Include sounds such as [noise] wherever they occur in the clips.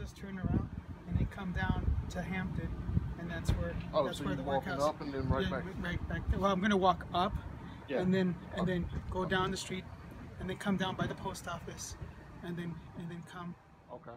this turnaround, and they come down to Hampton, and that's where Oh, that's so where you're the walking workhouse. up and then right yeah, back? Right back. There. Well, I'm gonna walk up, Yeah. and then and Okay. then go down the street, and then come down by the post office, and then and then come. Okay.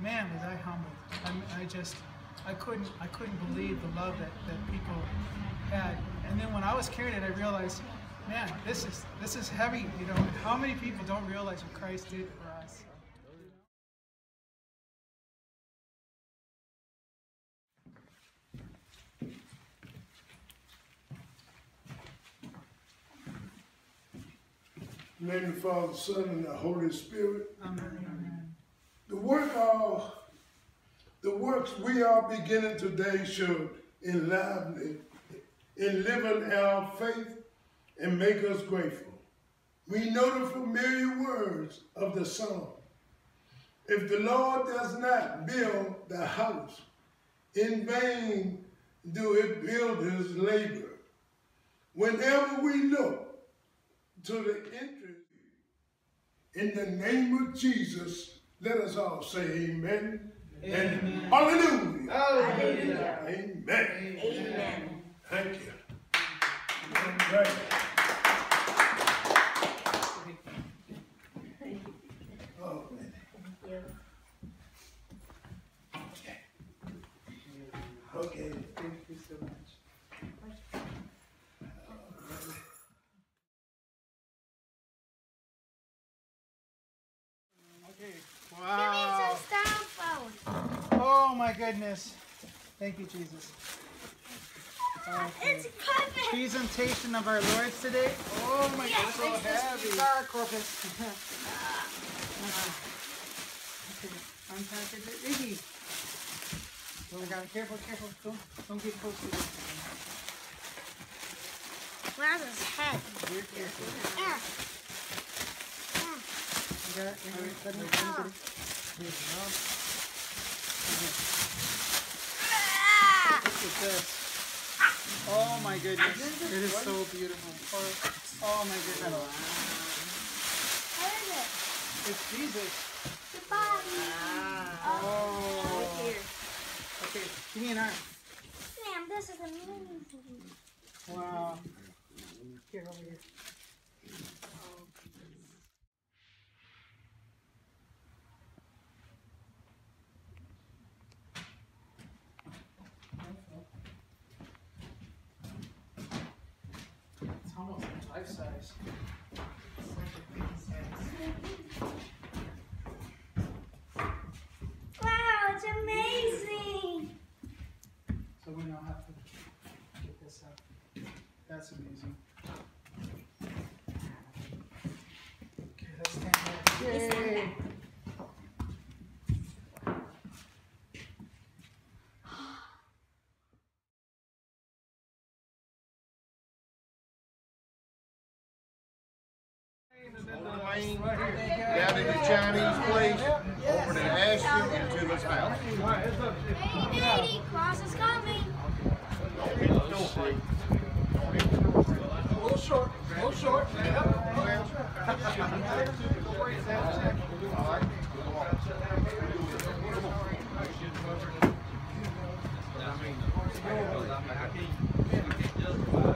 Man, was I humbled. I, I just, I couldn't, I couldn't believe the love that, that people had. And then when I was carrying it, I realized, man, this is, this is heavy. You know, how many people don't realize what Christ did for us? In the name of the Father, Son, and the Holy Spirit. Amen. The work the works we are beginning today should enliven, enliven our faith and make us grateful. We know the familiar words of the song. If the Lord does not build the house, in vain do it builders labor. Whenever we look to the entrance, in the name of Jesus, let us all say amen. And hallelujah. Hallelujah. Amen. Amen. Thank you. All right. Oh, man. Okay. Thank you so much. Okay. Wow. Oh my goodness. Thank you, Jesus. Okay. It's perfect. Presentation of our Lord's today. Oh my Yes, gosh, so heavy. just- ah, Corpus. okay. Okay. Unpack it. Iggy. Oh my God, careful, careful. Don't, don't get close to it. Where's his head? Very careful. Ah. ah. You got it? You got it? Let me- let me get it. Here you go. Okay. Look at this. Oh my goodness. It is so beautiful. Oh, oh my goodness. What is it? It's Jesus. The body. Oh. Right here. Okay, give me an arm. Ma'am, this is amazing. Wow. Here, over here. It's life size. Wow, it's amazing. So we now have to get this up. That's amazing. Okay, let's stand there. Yay! Remain down in the Chinese place, over to Asheville, into this house. Hey, Daddy, Claus is coming. Little short, a little short. All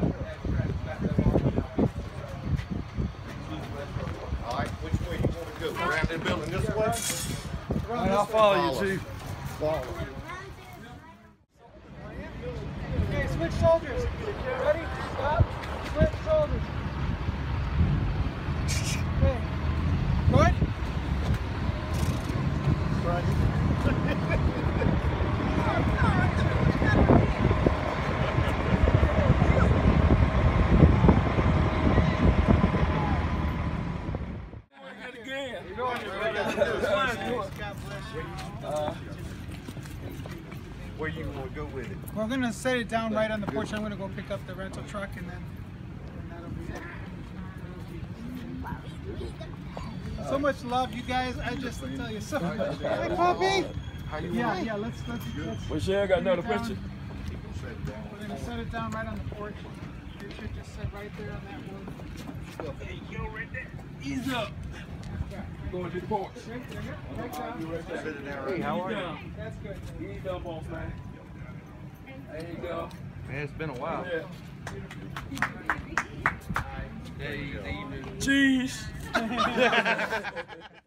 building this way. Right, I'll follow, follow you, Chief. Follow. Okay, switch shoulders. Ready? Stop. Switch shoulders. Okay. Good. We're gonna set it down right on the porch. I'm gonna go pick up the rental truck and then. And that'll be it. So much love, you guys. I just to tell you so much. Hey, puppy. Yeah, yeah. Let's let's. let's Well, Sharon got another set it question. We're gonna set it down right on the porch. It should just sit right there on that wood. Ease up. Going to the porch. Right there. Yep. Right down. Hey, how are you? That's good. Ease up, boss man. There you go. Man, it's been a while. Yeah. Cheese. [laughs]